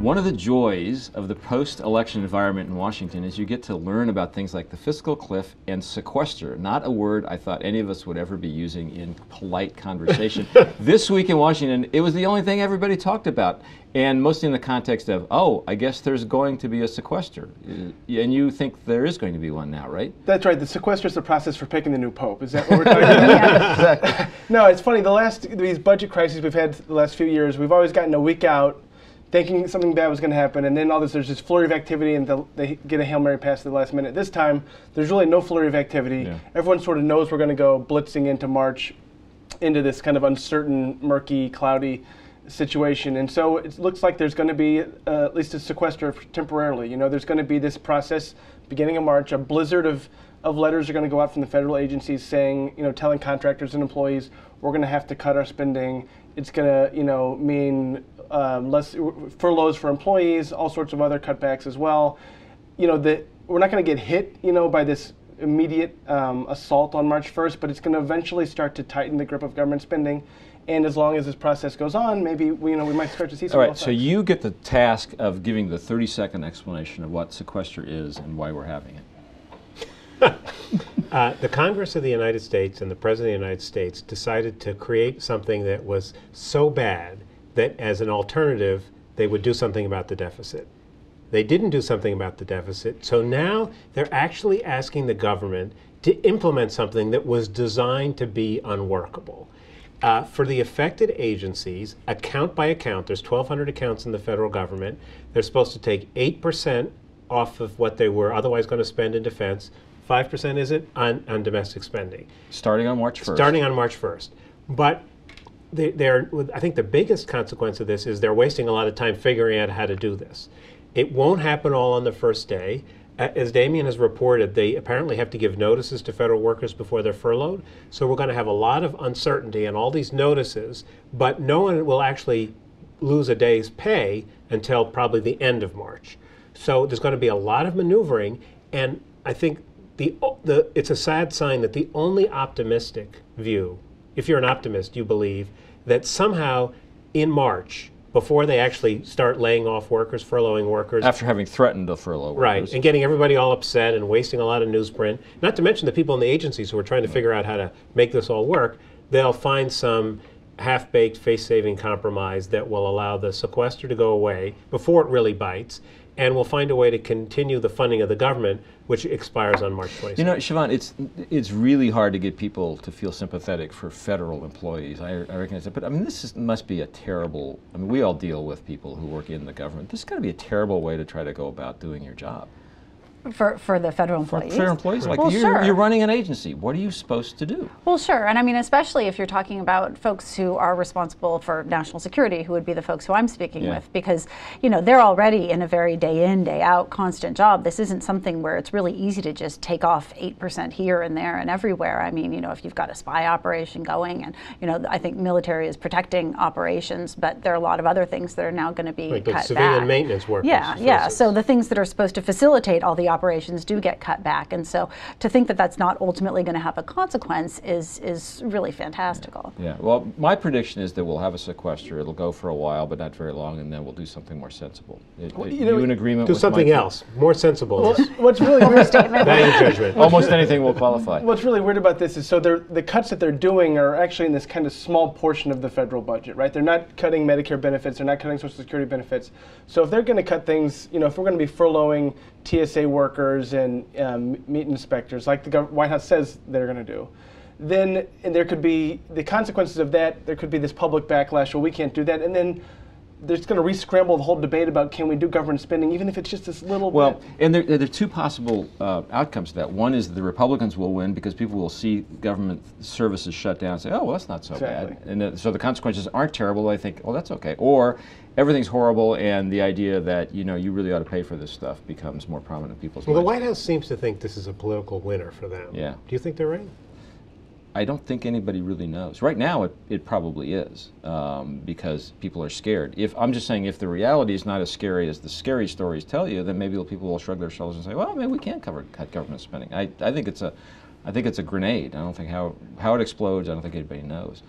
One of the joys of the post election environment in Washington is you get to learn about things like the fiscal cliff and sequester, not a word I thought any of us would ever be using in polite conversation. this week in Washington, it was the only thing everybody talked about, and mostly in the context of, oh, I guess there's going to be a sequester. Uh, And you think there is going to be one now, right? That's right. The sequester is the process for picking the new pope. Is that what we're talking about? no, it's funny. The last these budget crises we've had the last few years, we've always gotten a week out thinking something bad was going to happen, and then all this there's this flurry of activity, and the, they get a hail mary pass at the last minute. This time, there's really no flurry of activity. Yeah. Everyone sort of knows we're going to go blitzing into March, into this kind of uncertain, murky, cloudy situation, and so it looks like there's going to be uh, at least a sequester temporarily. You know, there's going to be this process beginning of March, a blizzard of of letters are going to go out from the federal agencies saying, you know, telling contractors and employees, we're going to have to cut our spending. It's going to, you know, mean um, less furloughs for employees, all sorts of other cutbacks as well. You know, the, we're not going to get hit, you know, by this immediate um, assault on March 1st, but it's going to eventually start to tighten the grip of government spending. And as long as this process goes on, maybe we, you know we might start to see some. All right, real so you get the task of giving the 30 second explanation of what sequester is and why we're having it. Uh, the Congress of the United States and the President of the United States decided to create something that was so bad that as an alternative, they would do something about the deficit. They didn't do something about the deficit, so now they're actually asking the government to implement something that was designed to be unworkable. Uh, for the affected agencies, account by account, there's 1,200 accounts in the federal government. They're supposed to take 8% off of what they were otherwise going to spend in defense. 5% is it on, on domestic spending Starting on March 1st. starting on March 1st. But they, they're, I think the biggest consequence of this is they're wasting a lot of time figuring out how to do this. It won't happen all on the first day. As Damian has reported, they apparently have to give notices to federal workers before they're furloughed. So we're going to have a lot of uncertainty and all these notices, but no one will actually lose a day's pay until probably the end of March. So there's going to be a lot of maneuvering, and I think the, the it's a sad sign that the only optimistic view, if you're an optimist, you believe that somehow in March, before they actually start laying off workers, furloughing workers, After having threatened to furlough right, workers. and getting everybody all upset and wasting a lot of newsprint, not to mention the people in the agencies who are trying to figure out how to make this all work, they'll find some half-baked face-saving compromise that will allow the sequester to go away before it really bites, and we'll find a way to continue the funding of the government, which expires on March 26th. You know, Siobhan, it's it's really hard to get people to feel sympathetic for federal employees. I, I recognize that, but I mean, this is, must be a terrible. I mean, we all deal with people who work in the government. This has got to be a terrible way to try to go about doing your job. For, for the federal For employees. federal employees, like Well, you're, sure. you're running an agency. What are you supposed to do? Well, sure. And I mean, especially if you're talking about folks who are responsible for national security, who would be the folks who I'm speaking Yeah. with, because, you know, they're already in a very day in, day out constant job. This isn't something where it's really easy to just take off 8% here and there and everywhere. I mean, you know, if you've got a spy operation going, and, you know, I think military is protecting operations, but there are a lot of other things that are now going to be Right, the cut civilian back. maintenance workers, Yeah, yeah. So the things that are supposed to facilitate all the operations do get cut back, and so to think that that's not ultimately going to have a consequence is is really fantastical. Yeah. Well, my prediction is that we'll have a sequester. It'll go for a while, but not very long, and then we'll do something more sensible. It, it- you know, you in agreement Do with something my- else, more sensible. Well, what's really weird, Value judgment. Almost anything will qualify. What's really weird about this is so they're, the cuts that they're doing are actually in this kind of small portion of the federal budget, right? They're not cutting Medicare benefits, they're not cutting Social Security benefits. So if they're going to cut things, you know, if we're going to be furloughing TSA workers and um, meat inspectors, like the White House says they're going to do, then and there could be the consequences of that. There could be this public backlash. Well, we can't do that, and then. There's going to re-scramble the whole debate about can we do government spending, even if it's just this little bit. Well, bit. and there, there are two possible uh, outcomes to that. One is the Republicans will win because people will see government services shut down and say, oh, well, that's not so Exactly. bad. And uh, so the consequences aren't terrible. They think, oh, that's okay. Or everything's horrible, and the idea that, you know, you really ought to pay for this stuff becomes more prominent in people's Well, the. White House seems to think this is a political winner for them. Yeah. Do you think they're right? I don't think anybody really knows. Right now, it, it probably is um, because people are scared. If I'm just saying, if the reality is not as scary as the scary stories tell you, then maybe people will shrug their shoulders and say, "Well, maybe we can't cover cut government spending." I, I think it's a, I think it's a grenade. I don't think how how it explodes. I don't think anybody knows.